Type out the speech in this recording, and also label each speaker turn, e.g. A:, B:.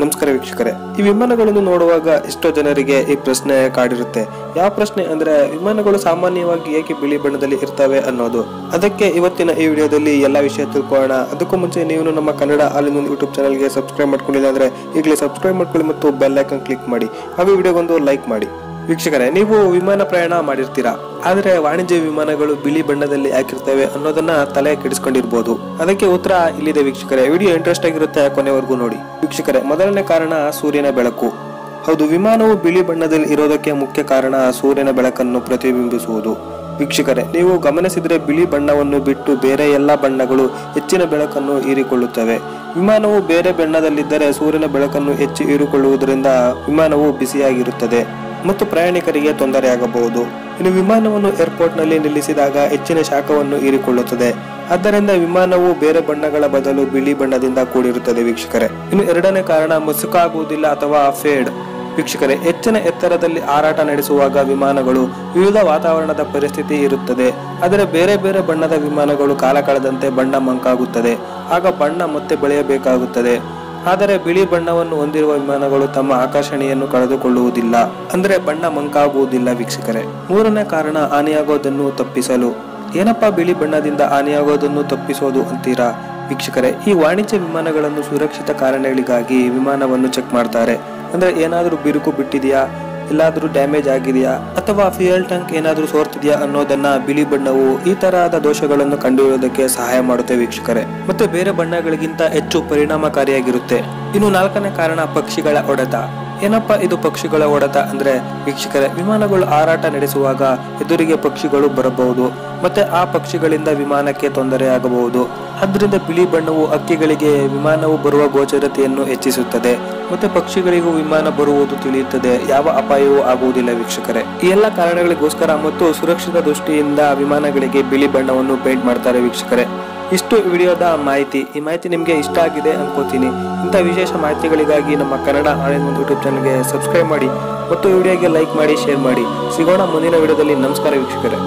A: ನಮಸ್ಕಾರ ವೀಕ್ಷಕರೇ. ಈ ವಿಮಾನಗಳನ್ನು ನೋಡುವಾಗ ಎಷ್ಟೋ ಜನರಿಗೆ ಈ ಪ್ರಶ್ನೆ ಕಾಡಿರುತ್ತೆ. ಯಾವ ಪ್ರಶ್ನೆ ಅಂದ್ರೆ, ವಿಮಾನಗಳು ಸಾಮಾನ್ಯವಾಗಿ ಏಕೆ ಬಿಳಿ ಬಣ್ಣದಲ್ಲಿ ಇರ್ತವೆ ಅನ್ನೋದು. ಅದಕ್ಕೆ ಇವತ್ತಿನ ಈ ವಿಡಿಯೋದಲ್ಲಿ ಎಲ್ಲಾ ವಿಷಯ ತಿಳ್ಕೊಳ್ಳೋಣ. ಅದಕ್ಕೂ ಮುಂಚೆ ನೀವು ನಮ್ಮ ಕನ್ನಡ ಆಲಿನ ಯೂಟ್ಯೂಬ್ ಚಾನಲ್ಗೆ ಸಬ್ಸ್ಕ್ರೈಬ್ ಮಾಡ್ಕೊಂಡಿಲ್ಲ ಅಂದ್ರೆ, ಈಗಲೇ ಸಬ್ಸ್ಕ್ರೈಬ್ ಮಾಡ್ಕೊಳ್ಳಿ ಮತ್ತು ಬೆಲ್ ಐಕನ್ ಕ್ಲಿಕ್ ಮಾಡಿ. ಹಾಗೂ ವಿಡಿಯೋಗೊಂದು ಲೈಕ್ ಮಾಡಿ. ವೀಕ್ಷಕರೇ, ನೀವು ವಿಮಾನ ಪ್ರಯಾಣ ಮಾಡಿರ್ತೀರಾ? ಆದರೆ ವಾಣಿಜ್ಯ ವಿಮಾನಗಳು ಬಿಳಿ ಬಣ್ಣದಲ್ಲಿ ಹಾಕಿರ್ತವೆ ಅನ್ನೋದನ್ನ ತಲೆ ಕೆಡಿಸ್ಕೊಂಡಿರ್ಬೋದು. ಅದಕ್ಕೆ ಉತ್ತರ ಇಲ್ಲಿದೆ ವೀಕ್ಷಕರೇ. ವಿಡಿಯೋ ಇಂಟ್ರೆಸ್ಟ್ ಆಗಿರುತ್ತೆ ಕೊನೆವರೆಗೂ ನೋಡಿ. ವೀಕ್ಷಕರೇ, ಮೊದಲನೇ ಕಾರಣ ಸೂರ್ಯನ ಬೆಳಕು. ಹೌದು, ವಿಮಾನವು ಬಿಳಿ ಬಣ್ಣದಲ್ಲಿ ಇರೋದಕ್ಕೆ ಮುಖ್ಯ ಕಾರಣ ಸೂರ್ಯನ ಬೆಳಕನ್ನು ಪ್ರತಿಬಿಂಬಿಸುವುದು. ವೀಕ್ಷಕರೇ, ನೀವು ಗಮನಿಸಿದರೆ ಬಿಳಿ ಬಣ್ಣವನ್ನು ಬಿಟ್ಟು ಬೇರೆ ಎಲ್ಲ ಬಣ್ಣಗಳು ಹೆಚ್ಚಿನ ಬೆಳಕನ್ನು ಹೀರಿಕೊಳ್ಳುತ್ತವೆ. ವಿಮಾನವು ಬೇರೆ ಬಣ್ಣದಲ್ಲಿದ್ದರೆ ಸೂರ್ಯನ ಬೆಳಕನ್ನು ಹೆಚ್ಚು ಹೀರಿಕೊಳ್ಳುವುದರಿಂದ ವಿಮಾನವು ಬಿಸಿಯಾಗಿರುತ್ತದೆ. ಮತ್ತು ಪ್ರಯಾಣಿಕರಿಗೆ ತೊಂದರೆಯಾಗಬಹುದು ಇನ್ನು ವಿಮಾನವನ್ನು ಏರ್ಪೋರ್ಟ್ನಲ್ಲಿ ನಿಲ್ಲಿಸಿದಾಗ ಹೆಚ್ಚಿನ ಶಾಖವನ್ನು ಹೀರಿಕೊಳ್ಳುತ್ತದೆ. ಆದ್ದರಿಂದ ವಿಮಾನವು ಬೇರೆ ಬಣ್ಣಗಳ ಬದಲು ಬಿಳಿ ಬಣ್ಣದಿಂದ ಕೂಡಿರುತ್ತದೆ ವೀಕ್ಷಕರೇ. ಇನ್ನು ಎರಡನೇ ಕಾರಣ ಮುಸುಕಾಗುವುದಿಲ್ಲ ಅಥವಾ ಫೇಡ್ ವೀಕ್ಷಕರೇ, ಹೆಚ್ಚಿನ ಎತ್ತರದಲ್ಲಿ ಹಾರಾಟ ನಡೆಸುವಾಗ ವಿಮಾನಗಳು ವಿವಿಧ ವಾತಾವರಣದ ಪರಿಸ್ಥಿತಿ ಇರುತ್ತದೆ. ಆದರೆ ಬೇರೆ ಬೇರೆ ಬಣ್ಣದ ವಿಮಾನಗಳು ಕಾಲ ಕಳೆದಂತೆ ಬಣ್ಣ ಮಂಕಾಗುತ್ತದೆ. ಆಗ ಬಣ್ಣ ಮತ್ತೆ ಬೆಳೆಯಬೇಕಾಗುತ್ತದೆ. ಆದರೆ ಬಿಳಿ ಬಣ್ಣವನ್ನು ಹೊಂದಿರುವ ವಿಮಾನಗಳು ತಮ್ಮ ಆಕರ್ಷಣೆಯನ್ನು ಕಳೆದುಕೊಳ್ಳುವುದಿಲ್ಲ. ಅಂದರೆ ಬಣ್ಣ ಮಂಕಾಗುವುದಿಲ್ಲ ವೀಕ್ಷಕರೇ. ಮೂರನೇ ಕಾರಣ ಹಾನಿಯಾಗೋದನ್ನು ತಪ್ಪಿಸಲು. ಏನಪ್ಪ ಬಿಳಿ ಬಣ್ಣದಿಂದ ಹಾನಿಯಾಗೋದನ್ನು ತಪ್ಪಿಸೋದು ಅಂತೀರಾ? ವೀಕ್ಷಕರೇ, ಈ ವಾಣಿಜ್ಯ ವಿಮಾನಗಳನ್ನು ಸುರಕ್ಷಿತ ಕಾರಣಗಳಿಗಾಗಿ ವಿಮಾನವನ್ನು ಚೆಕ್ ಮಾಡ್ತಾರೆ. ಅಂದರೆ ಏನಾದರೂ ಬಿರುಕು ಬಿಟ್ಟಿದೆಯಾ? ಎಲ್ಲಾದರೂ ಡ್ಯಾಮೇಜ್ ಆಗಿದೆಯಾ? ಅಥವಾ ಫ್ಯೂಯಲ್ ಟ್ಯಾಂಕ್ ಏನಾದರೂ ಸೋರ್ತಿದೆಯಾ ಅನ್ನೋದನ್ನ ಬಿಳಿ ಬಣ್ಣವು ಈ ತರಹದ ದೋಷಗಳನ್ನು ಕಂಡುಹಿಡಿಯೋದಕ್ಕೆ ಸಹಾಯ ಮಾಡುತ್ತೆ ವೀಕ್ಷಕರೇ. ಮತ್ತೆ ಬೇರೆ ಬಣ್ಣಗಳಿಗಿಂತ ಹೆಚ್ಚು ಪರಿಣಾಮಕಾರಿಯಾಗಿರುತ್ತೆ. ಇನ್ನು ನಾಲ್ಕನೇ ಕಾರಣ ಪಕ್ಷಿಗಳ ಒಡೆತ. ಏನಪ್ಪ ಇದು ಪಕ್ಷಿಗಳ ಒಡೆತ ಅಂದ್ರೆ? ವೀಕ್ಷಕರೇ, ವಿಮಾನಗಳು ಹಾರಾಟ ನಡೆಸುವಾಗ ಎದುರಿಗೆ ಪಕ್ಷಿಗಳು ಬರಬಹುದು. ಮತ್ತೆ ಆ ಪಕ್ಷಿಗಳಿಂದ ವಿಮಾನಕ್ಕೆ ತೊಂದರೆಯಾಗಬಹುದು ಅದರಿಂದ ಬಿಳಿ ಬಣ್ಣವು ಹಕ್ಕಿಗಳಿಗೆ ವಿಮಾನವು ಬರುವ ಗೋಚರತೆಯನ್ನು ಹೆಚ್ಚಿಸುತ್ತದೆ. ಮತ್ತೆ ಪಕ್ಷಿಗಳಿಗೂ ವಿಮಾನ ಬರುವುದು ತಿಳಿಯುತ್ತದೆ. ಯಾವ ಅಪಾಯವೂ ಆಗುವುದಿಲ್ಲ ವೀಕ್ಷಕರೇ. ಈ ಎಲ್ಲ ಕಾರಣಗಳಿಗೋಸ್ಕರ ಮತ್ತು ಸುರಕ್ಷಿತ ದೃಷ್ಟಿಯಿಂದ ವಿಮಾನಗಳಿಗೆ ಬಿಳಿ ಬಣ್ಣವನ್ನು ಪೇಂಟ್ ಮಾಡ್ತಾರೆ ವೀಕ್ಷಕರೇ. ಇಷ್ಟು ವಿಡಿಯೋದ ಮಾಹಿತಿ. ಈ ಮಾಹಿತಿ ನಿಮಗೆ ಇಷ್ಟ ಆಗಿದೆ ಅನ್ಕೋತೀನಿ. ಇಂಥ ವಿಶೇಷ ಮಾಹಿತಿಗಳಿಗಾಗಿ ನಮ್ಮ ಕನ್ನಡ ಆನ್ಲೈನ್ ಒಂದು ಯೂಟ್ಯೂಬ್ ಚಾನಲ್ಗೆ ಸಬ್ಸ್ಕ್ರೈಬ್ ಮಾಡಿ ಮತ್ತು ವಿಡಿಯೋಗೆ ಲೈಕ್ ಮಾಡಿ, ಶೇರ್ ಮಾಡಿ. ಸಿಗೋಣ ಮುಂದಿನ ವಿಡಿಯೋದಲ್ಲಿ. ನಮಸ್ಕಾರ ವೀಕ್ಷಕರೇ.